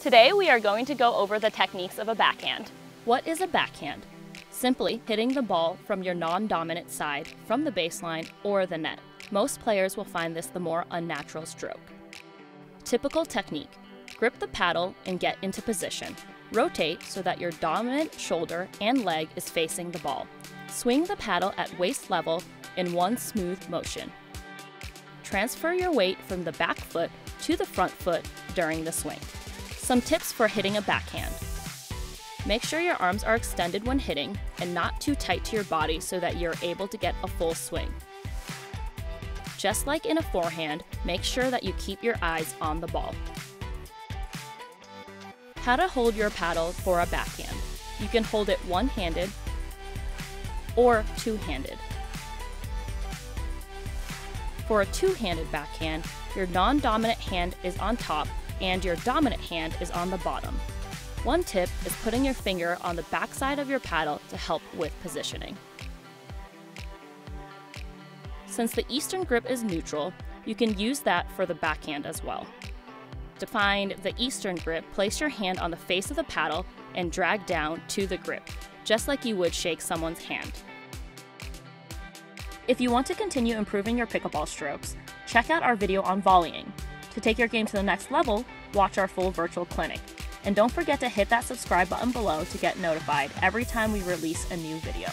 Today we are going to go over the techniques of a backhand. What is a backhand? Simply hitting the ball from your non-dominant side from the baseline or the net. Most players will find this the more unnatural stroke. Typical technique. Grip the paddle and get into position. Rotate so that your dominant shoulder and leg is facing the ball. Swing the paddle at waist level in one smooth motion. Transfer your weight from the back foot to the front foot during the swing. Some tips for hitting a backhand. Make sure your arms are extended when hitting and not too tight to your body so that you're able to get a full swing. Just like in a forehand, make sure that you keep your eyes on the ball. How to hold your paddle for a backhand. You can hold it one-handed or two-handed. For a two-handed backhand, your non-dominant hand is on top and your dominant hand is on the bottom. One tip is putting your finger on the backside of your paddle to help with positioning. Since the eastern grip is neutral, you can use that for the backhand as well. To find the eastern grip, place your hand on the face of the paddle and drag down to the grip, just like you would shake someone's hand. If you want to continue improving your pickleball strokes, check out our video on volleying. To take your game to the next level, watch our full virtual clinic. And don't forget to hit that subscribe button below to get notified every time we release a new video.